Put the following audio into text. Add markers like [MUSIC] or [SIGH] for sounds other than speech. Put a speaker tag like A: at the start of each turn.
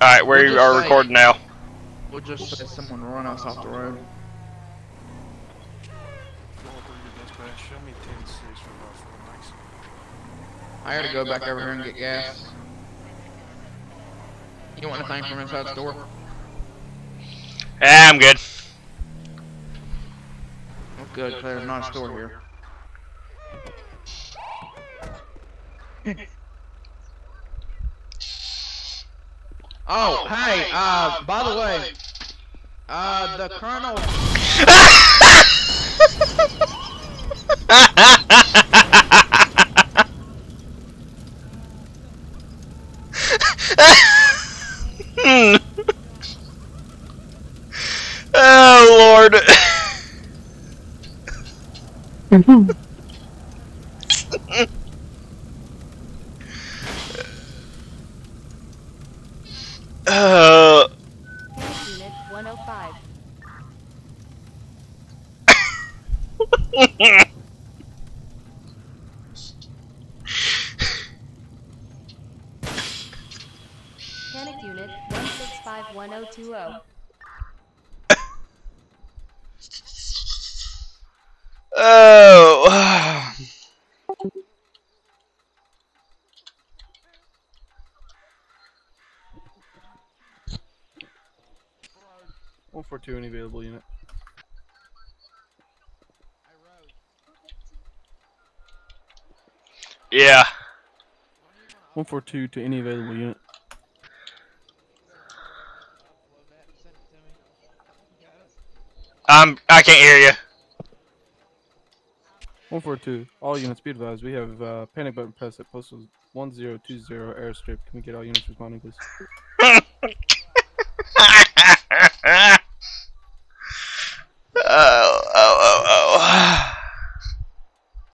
A: Alright, we
B: We'll just
A: are
B: say-
A: recording now.
B: We'll just say someone run us off the road.
C: Show me 10 6 from off the max.
B: I gotta go back over here and get gas. You want anything from inside the store?
A: Yeah, I'm good.
B: Oh, good, 'cause there's not a store here. [LAUGHS] oh, hey, uh, by the way, uh, the colonel. [LAUGHS] [LAUGHS]
A: oh lord. [LAUGHS] uh,
D: Unit 105. Panic Unit 1651020.
A: oh.
C: One four two, any available unit.
A: Yeah.
C: One four two to any available unit.
A: I'm. I can't hear you.
C: One four two. All units be advised. We have uh, panic button press at postal one zero two zero airstrip. Can we get all units responding, please? [LAUGHS]